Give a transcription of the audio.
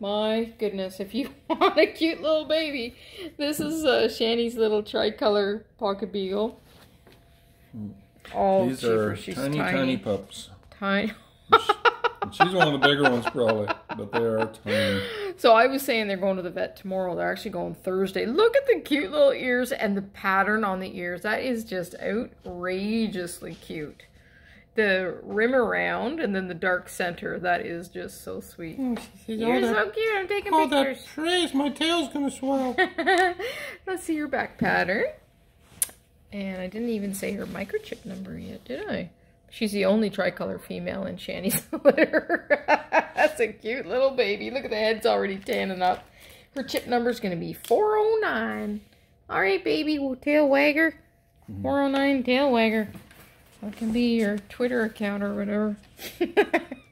My goodness, if you want a cute little baby, this is uh, Shanny's little tricolor pocket beagle. Oh, These are she's tiny, tiny, pups. Tiny. She's one of the bigger ones probably, but they are tiny. So I was saying they're going to the vet tomorrow. They're actually going Thursday. Look at the cute little ears and the pattern on the ears. That is just outrageously cute. The rim around and then the dark center. That is just so sweet. Oh, she says, You're all so that, cute. I'm taking all that pictures. praise, my tail's gonna swell. Let's see your back pattern. And I didn't even say her microchip number yet, did I? She's the only tricolor female in Shanny's litter. That's a cute little baby. Look at the head's already tanning up. Her chip number's going to be 409. All right, baby, well, tail wagger. Mm-hmm. 409 tail wagger. That can be your Twitter account or whatever.